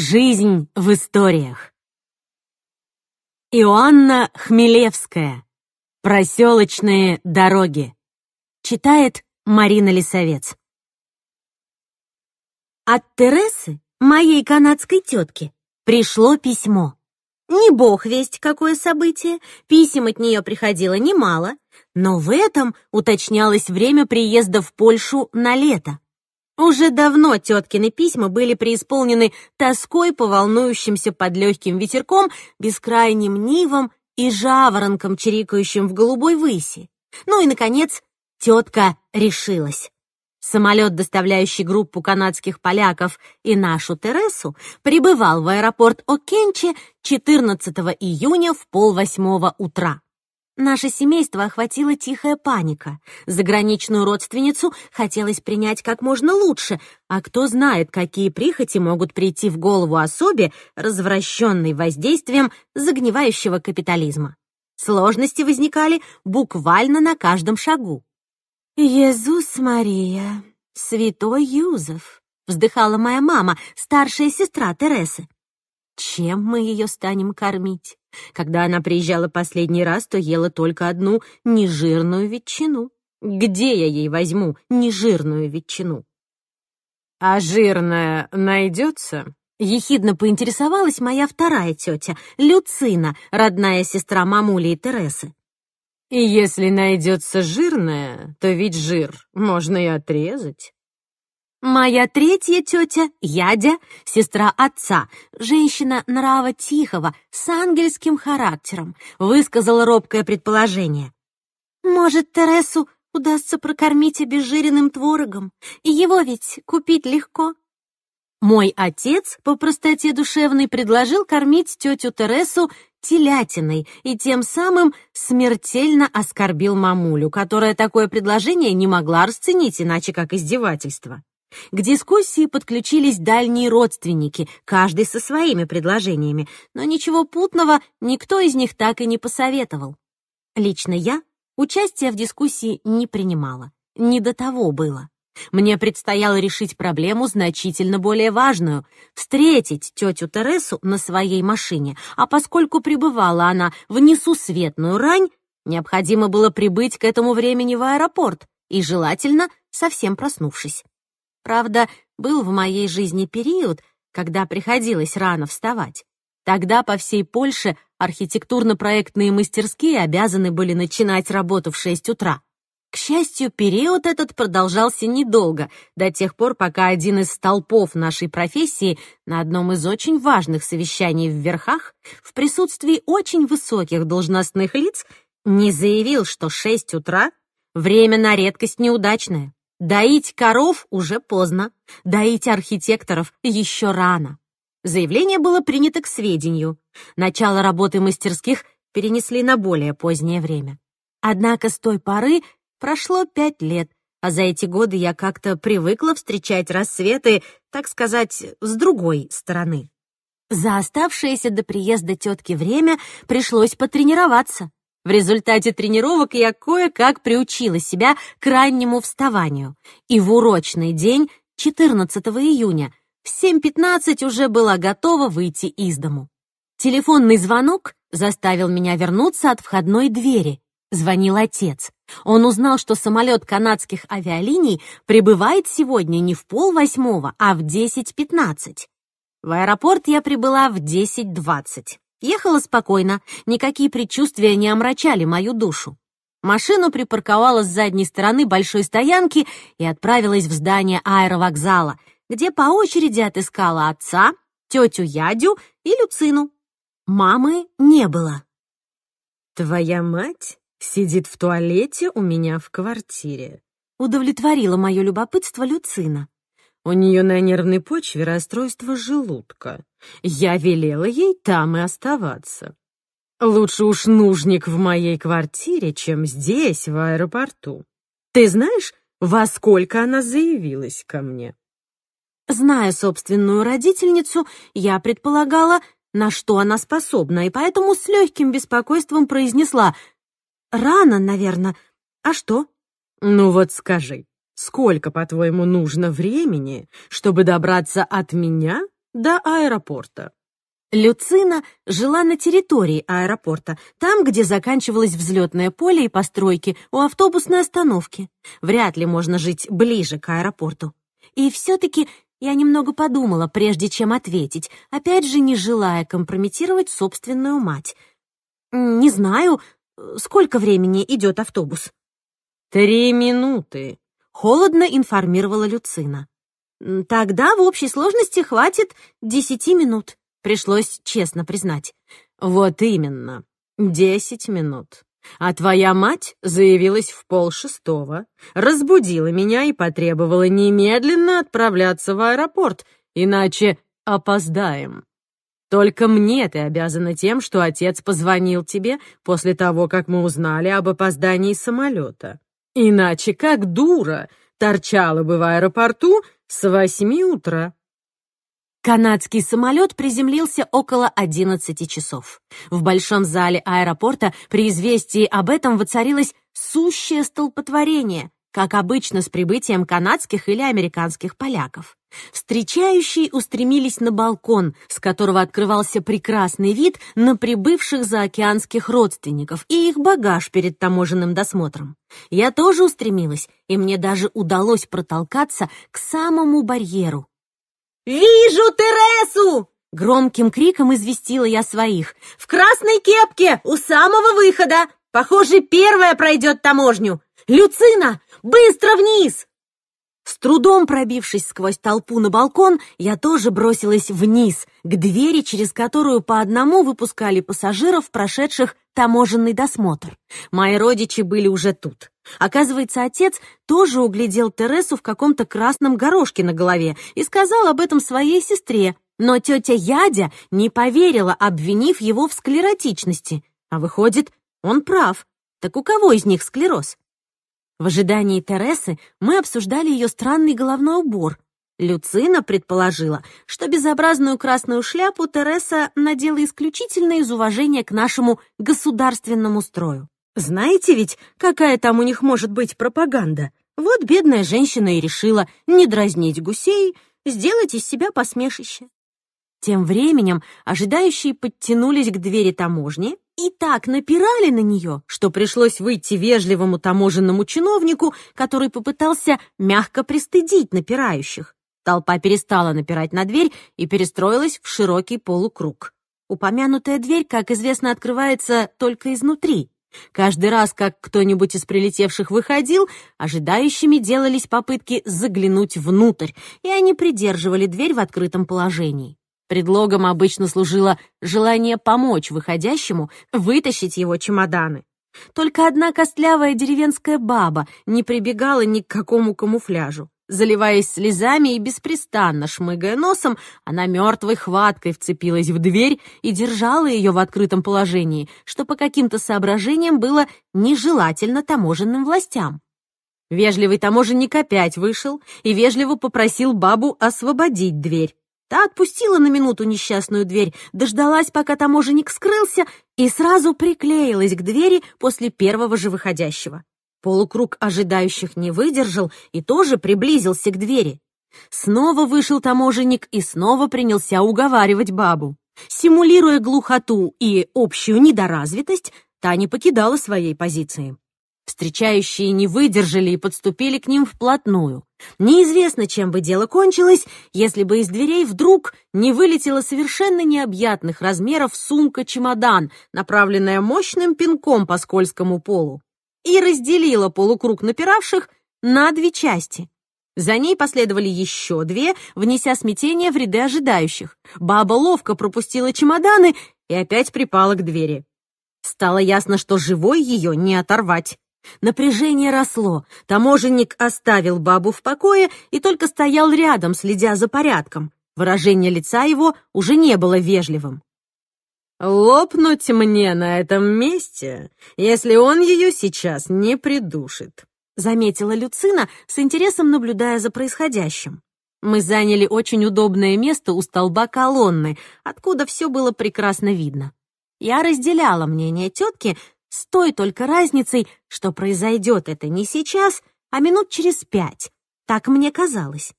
Жизнь в историях. Иоанна Хмелевская. Проселочные дороги. Читает Марина Лисовец. От Тересы, моей канадской тетки, пришло письмо. Не бог весть, какое событие, писем от нее приходило немало, но в этом уточнялось время приезда в Польшу на лето. Уже давно теткины письма были преисполнены тоской по волнующимся под легким ветерком, бескрайним нивам и жаворонком, чирикающим в голубой выси. Ну и, наконец, тетка решилась. Самолет, доставляющий группу канадских поляков и нашу Тересу, прибывал в аэропорт Окенче 14 июня в полвосьмого утра. Наше семейство охватила тихая паника. Заграничную родственницу хотелось принять как можно лучше, а кто знает, какие прихоти могут прийти в голову особе, развращенной воздействием загнивающего капитализма. Сложности возникали буквально на каждом шагу. «Иисус Мария, святой Юзеф», — вздыхала моя мама, старшая сестра Тересы. «Чем мы ее станем кормить?» Когда она приезжала последний раз, то ела только одну нежирную ветчину. Где я ей возьму нежирную ветчину? «А жирная найдется?» Ехидно поинтересовалась моя вторая тетя, Люцина, родная сестра мамули и Тересы. «И если найдется жирная, то ведь жир можно и отрезать». Моя третья тетя, Ядя, сестра отца, женщина нрава тихого, с ангельским характером, высказала робкое предположение. Может, Тересу удастся прокормить обезжиренным творогом, его ведь купить легко. Мой отец по простоте душевной предложил кормить тетю Тересу телятиной и тем самым смертельно оскорбил мамулю, которая такое предложение не могла расценить иначе как издевательство. К дискуссии подключились дальние родственники, каждый со своими предложениями, но ничего путного никто из них так и не посоветовал. Лично я участия в дискуссии не принимала. Не до того было. Мне предстояло решить проблему значительно более важную — встретить тетю Тересу на своей машине, а поскольку пребывала она в несусветную рань, необходимо было прибыть к этому времени в аэропорт и, желательно, совсем проснувшись. Правда, был в моей жизни период, когда приходилось рано вставать. Тогда по всей Польше архитектурно-проектные мастерские обязаны были начинать работу в 6 утра. К счастью, период этот продолжался недолго, до тех пор, пока один из столпов нашей профессии на одном из очень важных совещаний в Верхах в присутствии очень высоких должностных лиц не заявил, что 6 утра — время на редкость неудачное. Доить коров уже поздно, доить архитекторов еще рано. Заявление было принято к сведению. Начало работы мастерских перенесли на более позднее время. Однако с той поры прошло пять лет, а за эти годы я как-то привыкла встречать рассветы, так сказать, с другой стороны. За оставшееся до приезда тетки время пришлось потренироваться. В результате тренировок я кое-как приучила себя к раннему вставанию. И в урочный день, 14 июня, в 7.15 уже была готова выйти из дому. Телефонный звонок заставил меня вернуться от входной двери. Звонил отец. Он узнал, что самолет канадских авиалиний прибывает сегодня не в полвосьмого, а в 10.15. В аэропорт я прибыла в 10.20. Ехала спокойно, никакие предчувствия не омрачали мою душу. Машину припарковала с задней стороны большой стоянки и отправилась в здание аэровокзала, где по очереди отыскала отца, тетю Ядю и Люцину. Мамы не было. «Твоя мать сидит в туалете у меня в квартире», удовлетворила мое любопытство Люцина. У нее на нервной почве расстройство желудка. Я велела ей там и оставаться. Лучше уж нужник в моей квартире, чем здесь, в аэропорту. Ты знаешь, во сколько она заявилась ко мне? Зная собственную родительницу, я предполагала, на что она способна, и поэтому с легким беспокойством произнесла «Рано, наверное. А что?» «Ну вот скажи, Сколько, по-твоему, нужно времени, чтобы добраться от меня до аэропорта. Люцина жила на территории аэропорта, там, где заканчивалось взлетное поле и постройки у автобусной остановки. Вряд ли можно жить ближе к аэропорту. И все-таки я немного подумала, прежде чем ответить, опять же не желая компрометировать собственную мать. «Не знаю, сколько времени идет автобус?» «Три минуты», — холодно информировала Люцина. «Тогда в общей сложности хватит десяти минут», — пришлось честно признать. «Вот именно, десять минут. А твоя мать заявилась в полшестого, разбудила меня и потребовала немедленно отправляться в аэропорт, иначе опоздаем. Только мне ты обязана тем, что отец позвонил тебе после того, как мы узнали об опоздании самолета. Иначе, как дура, торчала бы в аэропорту с восьми утра. Канадский самолет приземлился около 11 часов. В большом зале аэропорта при известии об этом воцарилось сущее столпотворение, как обычно с прибытием канадских или американских поляков. Встречающие устремились на балкон, с которого открывался прекрасный вид на прибывших заокеанских родственников и их багаж перед таможенным досмотром. Я тоже устремилась, и мне даже удалось протолкаться к самому барьеру, «Вижу Тересу!» Громким криком известила я своих. «В красной кепке, у самого выхода! Похоже, первая пройдет таможню! Люцина, быстро вниз!» С трудом пробившись сквозь толпу на балкон, я тоже бросилась вниз, к двери, через которую по одному выпускали пассажиров, прошедших таможенный досмотр. Мои родичи были уже тут. Оказывается, отец тоже углядел Тересу в каком-то красном горошке на голове и сказал об этом своей сестре, но тетя Ядя не поверила, обвинив его в склеротичности. А выходит, он прав. Так у кого из них склероз? В ожидании Тересы мы обсуждали ее странный головной убор. Люцина предположила, что безобразную красную шляпу Тереса надела исключительно из уважения к нашему государственному строю. Знаете ведь, какая там у них может быть пропаганда? Вот бедная женщина и решила не дразнить гусей, сделать из себя посмешище. Тем временем ожидающие подтянулись к двери таможни и так напирали на нее, что пришлось выйти вежливому таможенному чиновнику, который попытался мягко пристыдить напирающих. Толпа перестала напирать на дверь и перестроилась в широкий полукруг. Упомянутая дверь, как известно, открывается только изнутри. Каждый раз, как кто-нибудь из прилетевших выходил, ожидающими делались попытки заглянуть внутрь, и они придерживали дверь в открытом положении. Предлогом обычно служило желание помочь выходящему вытащить его чемоданы. Только одна костлявая деревенская баба не прибегала ни к какому камуфляжу. Заливаясь слезами и беспрестанно шмыгая носом, она мертвой хваткой вцепилась в дверь и держала ее в открытом положении, что по каким-то соображениям было нежелательно таможенным властям. Вежливый таможенник опять вышел и вежливо попросил бабу освободить дверь. Та отпустила на минуту несчастную дверь, дождалась, пока таможенник скрылся, и сразу приклеилась к двери после первого же выходящего. Полукруг ожидающих не выдержал и тоже приблизился к двери. Снова вышел таможенник и снова принялся уговаривать бабу. Симулируя глухоту и общую недоразвитость, та не покидала своей позиции. Встречающие не выдержали и подступили к ним вплотную. Неизвестно, чем бы дело кончилось, если бы из дверей вдруг не вылетела совершенно необъятных размеров сумка-чемодан, направленная мощным пинком по скользкому полу и разделила полукруг напиравших на две части. За ней последовали еще две, внеся смятение в ряды ожидающих. Баба ловко пропустила чемоданы и опять припала к двери. Стало ясно, что живой ее не оторвать. Напряжение росло. Таможенник оставил бабу в покое и только стоял рядом, следя за порядком. Выражение лица его уже не было вежливым. Лопнуть мне на этом месте, если он ее сейчас не придушит», — заметила Люцина, с интересом наблюдая за происходящим. Мы заняли очень удобное место у столба колонны, откуда все было прекрасно видно. Я разделяла мнение тетки с той только разницей, что произойдет это не сейчас, а минут через пять. Так мне казалось.